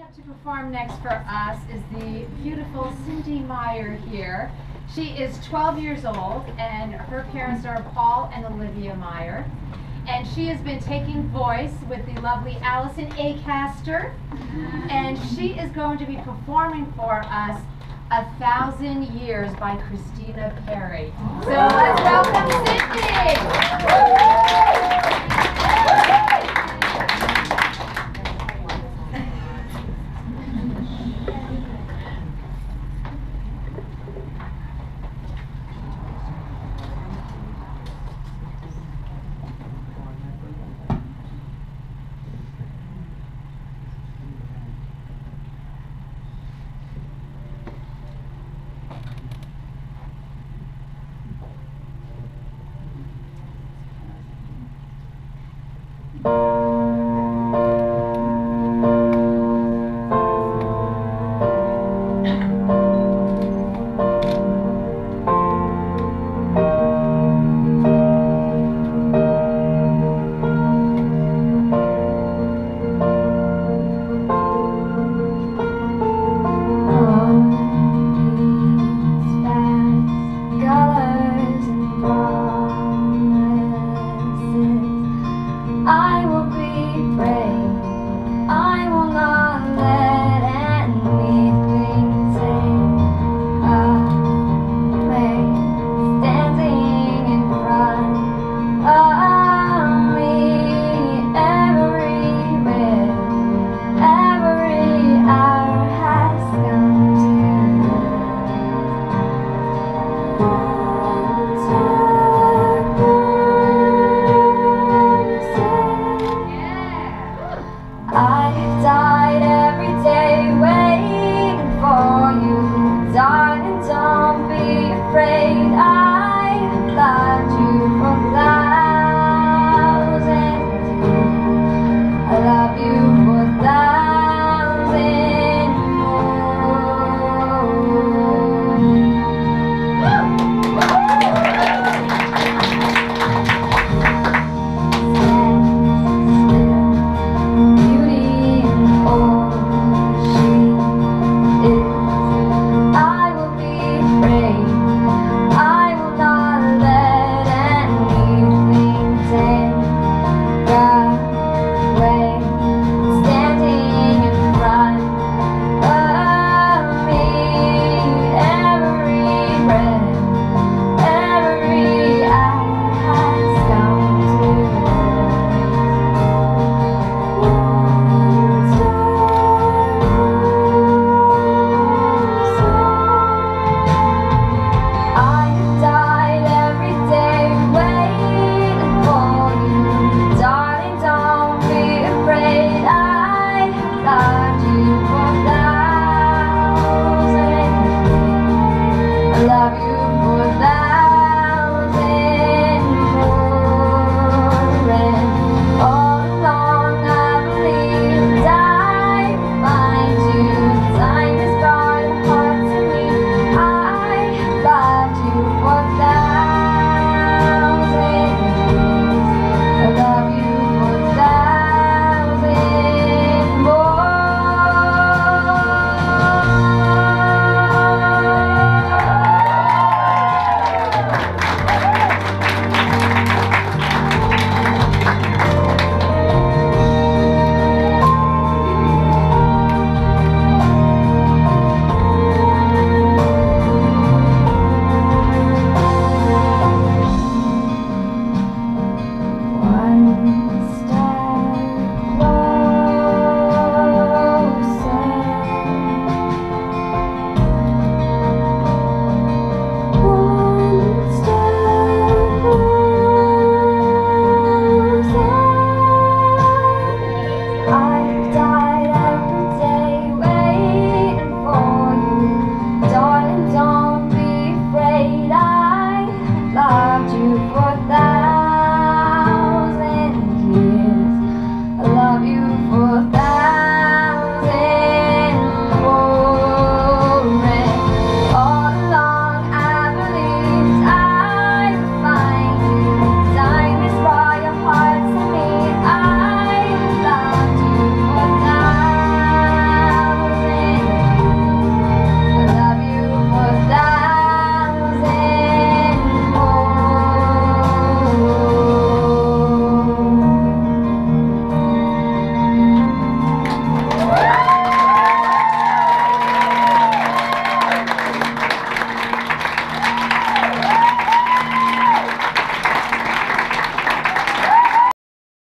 Up to perform next for us is the beautiful Cindy Meyer here. She is 12 years old and her parents are Paul and Olivia Meyer. And she has been taking voice with the lovely Allison Acaster. And she is going to be performing for us A Thousand Years by Christina Perri. So let's welcome Cindy!